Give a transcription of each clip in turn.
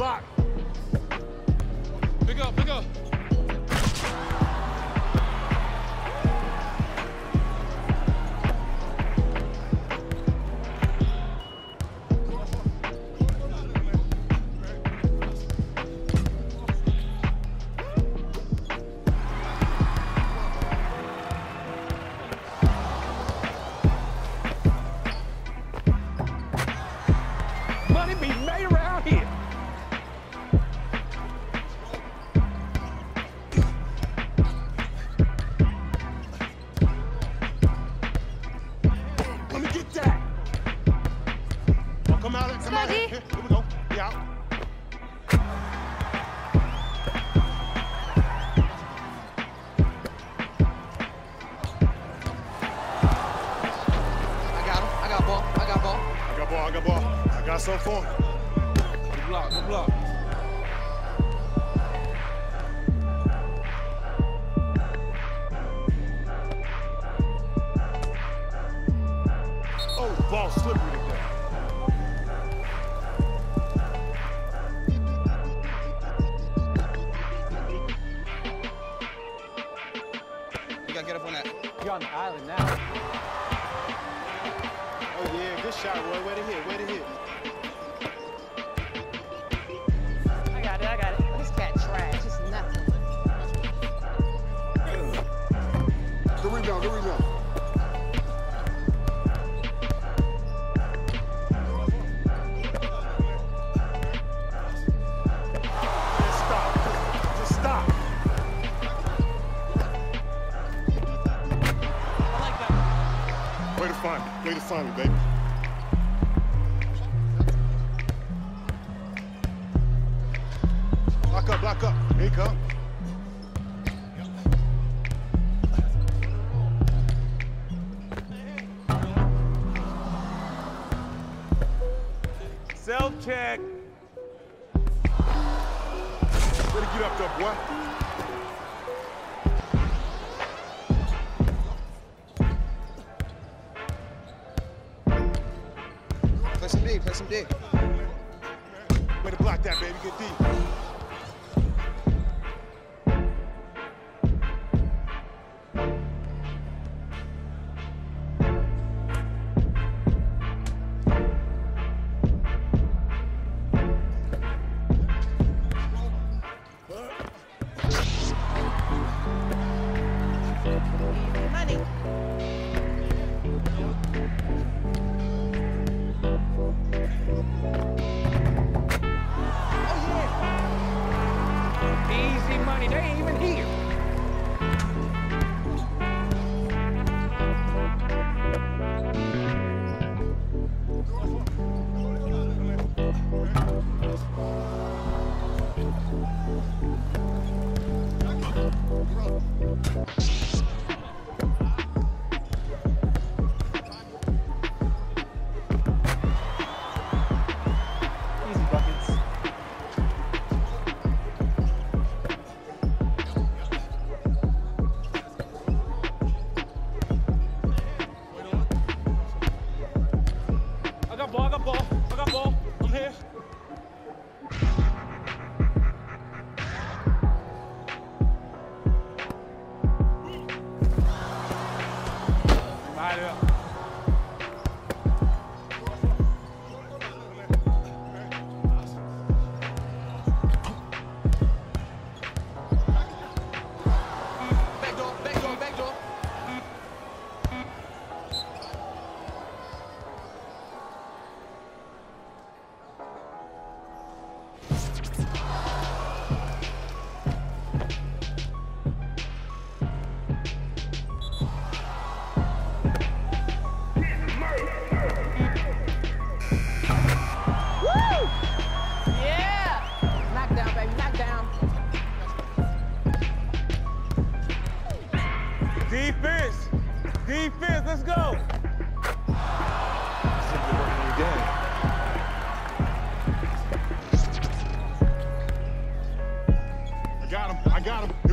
Good come out. Come out. Here, we go. Out. I got him. I got ball. I got ball. I got ball. I got ball. I got some him. Good block, good block. Oh, ball slippery gotta get up on that. You're on the island now. Oh, yeah. Good shot, Roy. Way to hit. Way to hit. Find me. Way to find me, baby. Block up, block up. Here you come. Self check. To get up there, boy. D. Play some D. Way to block that, baby. Get deep. Money. They ain't even here. Easy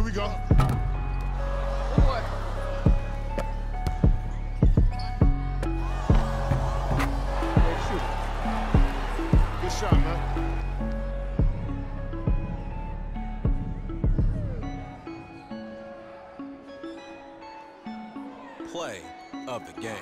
we go. Play of the game.